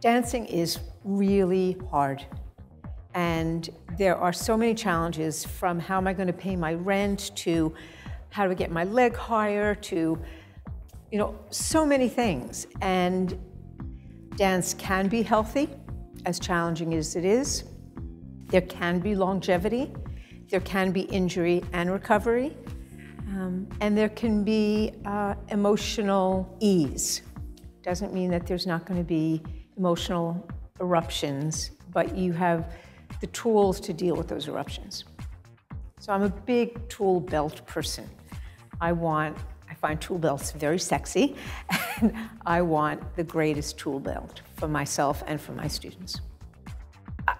Dancing is really hard. And there are so many challenges from how am I going to pay my rent to how do I get my leg higher to, you know, so many things. And dance can be healthy, as challenging as it is. There can be longevity. There can be injury and recovery. Um, and there can be uh, emotional ease. Doesn't mean that there's not going to be emotional eruptions, but you have the tools to deal with those eruptions. So I'm a big tool belt person. I want, I find tool belts very sexy, and I want the greatest tool belt for myself and for my students.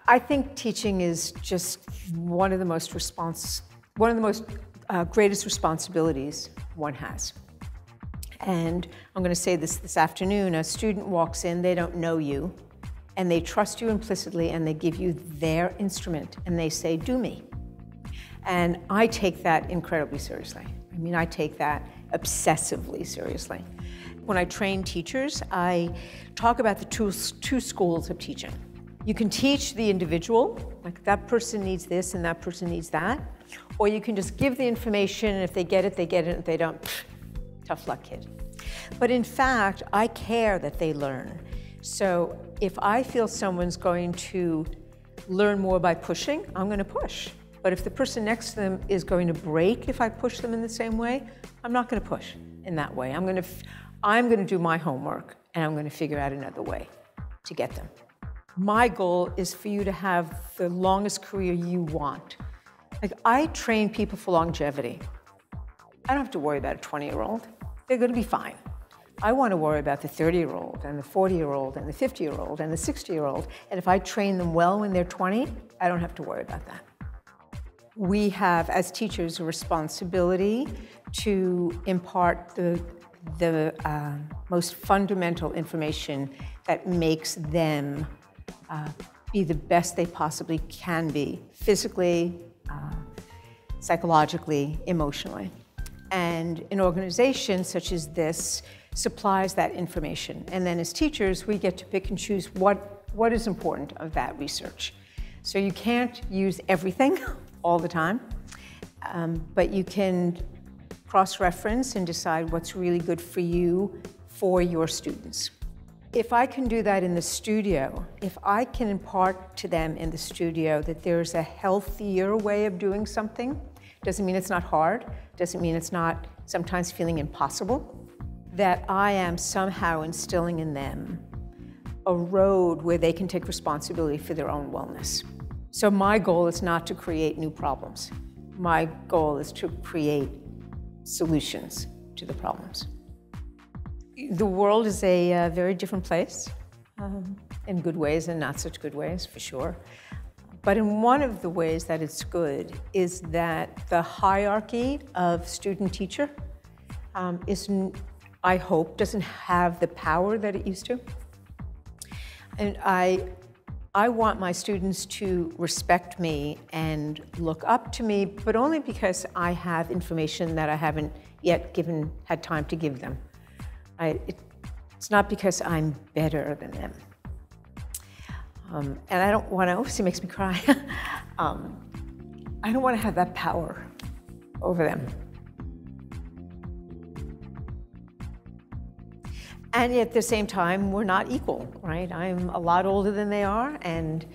I think teaching is just one of the most respons- one of the most uh, greatest responsibilities one has. And I'm going to say this this afternoon. A student walks in, they don't know you, and they trust you implicitly, and they give you their instrument, and they say, Do me. And I take that incredibly seriously. I mean, I take that obsessively seriously. When I train teachers, I talk about the two, two schools of teaching. You can teach the individual, like that person needs this and that person needs that, or you can just give the information, and if they get it, they get it, if they don't, tough luck, kid. But in fact, I care that they learn. So if I feel someone's going to learn more by pushing, I'm going to push. But if the person next to them is going to break if I push them in the same way, I'm not going to push in that way. I'm going to, I'm going to do my homework and I'm going to figure out another way to get them. My goal is for you to have the longest career you want. Like I train people for longevity. I don't have to worry about a 20 year old. They're going to be fine. I want to worry about the 30 year old and the 40 year old and the 50 year old and the 60 year old. And if I train them well when they're 20, I don't have to worry about that. We have, as teachers, a responsibility to impart the, the uh, most fundamental information that makes them uh, be the best they possibly can be, physically, uh, psychologically, emotionally. And an organization such as this supplies that information. And then as teachers, we get to pick and choose what, what is important of that research. So you can't use everything all the time, um, but you can cross-reference and decide what's really good for you for your students. If I can do that in the studio, if I can impart to them in the studio that there's a healthier way of doing something, doesn't mean it's not hard, doesn't mean it's not sometimes feeling impossible, that I am somehow instilling in them a road where they can take responsibility for their own wellness. So my goal is not to create new problems. My goal is to create solutions to the problems. The world is a uh, very different place, um, in good ways and not such good ways, for sure. But in one of the ways that it's good is that the hierarchy of student-teacher um, is I hope, doesn't have the power that it used to. And I, I want my students to respect me and look up to me, but only because I have information that I haven't yet given, had time to give them. I, it, it's not because I'm better than them. Um, and I don't want to, oops, it makes me cry. um, I don't want to have that power over them. And at the same time, we're not equal, right? I'm a lot older than they are, and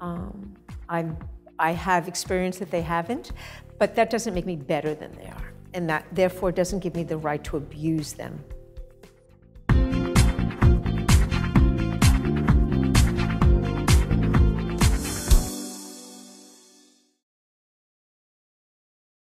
um, I'm, I have experience that they haven't, but that doesn't make me better than they are. And that therefore doesn't give me the right to abuse them